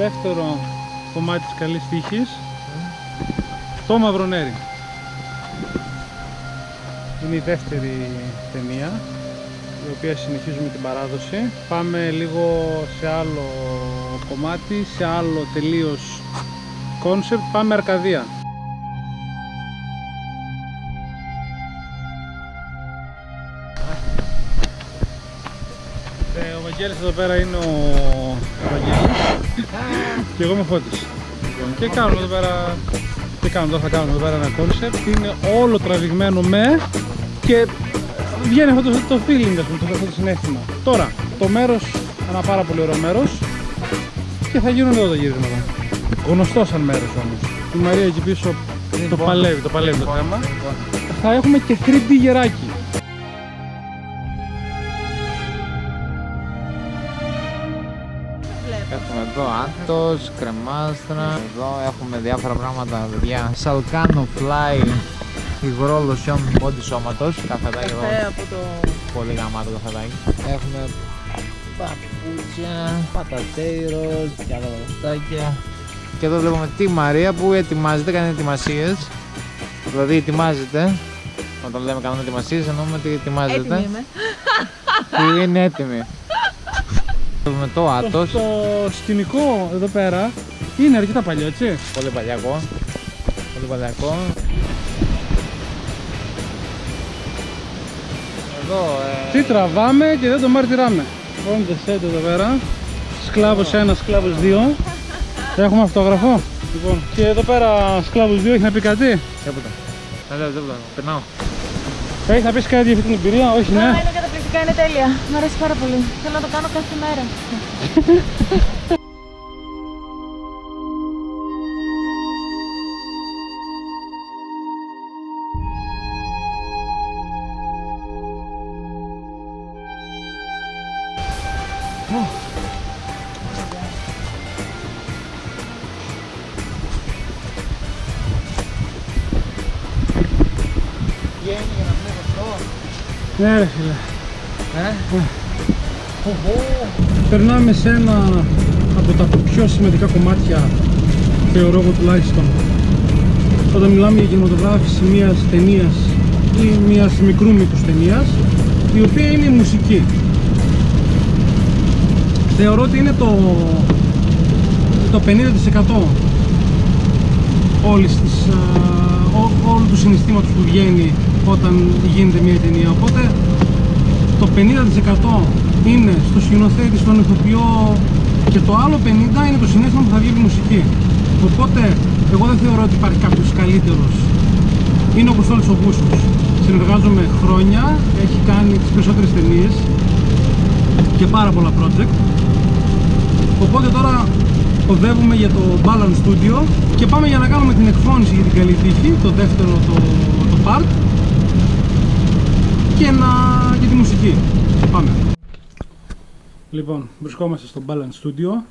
δεύτερο κομμάτι της καλής τύχης. Το Μαυρονέρι είναι η δεύτερη ταινία η οποία συνεχίζουμε την παράδοση. Πάμε λίγο σε άλλο κομμάτι σε άλλο τελείως concept πάμε Αρκαδία Ε, ο Βαγγέλης εδώ πέρα είναι ο Βαγγέλης και εγώ είμαι ο Φώτης. Λοιπόν, και κάνουμε εδώ πέρα, τι κάνουμε εδώ, θα κάνουμε εδώ πέρα ένα concept, είναι όλο τραβηγμένο με και βγαίνει αυτό το, το feeling, ας πούμε, το, αυτό το συναίσθημα. Τώρα, το μέρος, ένα πάρα πολύ ωραίο μέρος και θα γίνουν εδώ τα γυρίσματα. Γνωστό σαν μέρος όμως. Η Μαρία εκεί πίσω το παλεύει, το παλεύει το θέμα. Θα έχουμε και 3D γεράκι. Έχουμε εδώ άτος, κρεμάστρα, εδώ έχουμε διάφορα πράγματα παιδιά. Σαλκάνο fly, υγρό λοσιόν body σώματος, καφεδάκι εδώ, Καφέ από το. πολύ γαμάτο καφεδάκι. Έχουμε παπούτσια, πατατέιρος, και άλλα βαστάκια. Και εδώ βλέπουμε τη Μαρία που ετοιμάζεται, κάνει ετοιμασίες. Δηλαδή ετοιμάζεται. Όταν λέμε κάνουμε ετοιμασίες εννοούμε ότι ετοιμάζεται. Έτοιμη είμαι. Και είναι έτοιμη. Βλέπουμε το Το, άτος. το σκηνικό εδώ πέρα είναι αρκετά παλιό, έτσι. Πολύ παλιακό. Πολύ παλιακό. Εδώ, ε, Τι τραβάμε και δεν το μαρτυράμε. Λοιπόν, το set εδώ πέρα. Σκλάβος 1, σκλάβος 2. Έχουμε αυτόγραφο. Λοιπόν, και εδώ πέρα σκλάβος 2 έχει να πει κάτι; τίποτα. Δεν λέω τίποτα. Περνάω. Έχεις να πεις κάτι για αυτή την εμπειρία, όχι Α, ναι. Είναι καταπληκτικά, είναι τέλεια. Μ' αρέσει πάρα πολύ. Θέλω να το κάνω κάθε μέρα. Ναι ρε φίλε. Ε, Περνάμε σε ένα από τα πιο σημαντικά κομμάτια, θεωρώ εγώ τουλάχιστον, όταν μιλάμε για κινηματογράφηση μιας ταινίας ή μιας μικρού μήκους ταινίας, η οποία είναι η μουσική. Θεωρώ ότι είναι το, το 50% όλης της, α, ό, όλου του συναισθήματος που βγαίνει όταν γίνεται μια ταινία. Οπότε το 50% είναι στο σκηνοθέτη, στον ηθοποιό και το άλλο 50% είναι το συνέστημα που θα βγει από τη μουσική. Οπότε εγώ δεν θεωρώ ότι υπάρχει κάποιος καλύτερος. Είναι ο Κωστόλης ο Βούσκος. Συνεργάζομαι χρόνια, έχει κάνει τις περισσότερες ταινίες και πάρα πολλά project. Οπότε τώρα οδεύουμε για το Balance Studio και πάμε για να κάνουμε την εκφώνηση για την καλή τύχη, το δεύτερο το, το part και, να, και τη μουσική. Πάμε. Λοιπόν, βρισκόμαστε στο Balance Studio.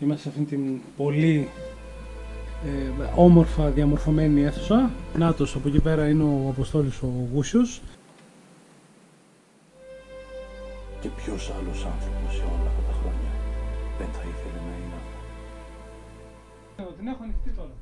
Είμαστε σε αυτήν την πολύ ε, όμορφα διαμορφωμένη αίθουσα. Νάτος, από εκεί πέρα είναι ο Αποστόλης ο Γούσιος. Και ποιος άλλος άνθρωπος σε όλα αυτά τα χρόνια δεν θα ήθελε να είναι αυτό; Την έχω ανοιχτή τώρα.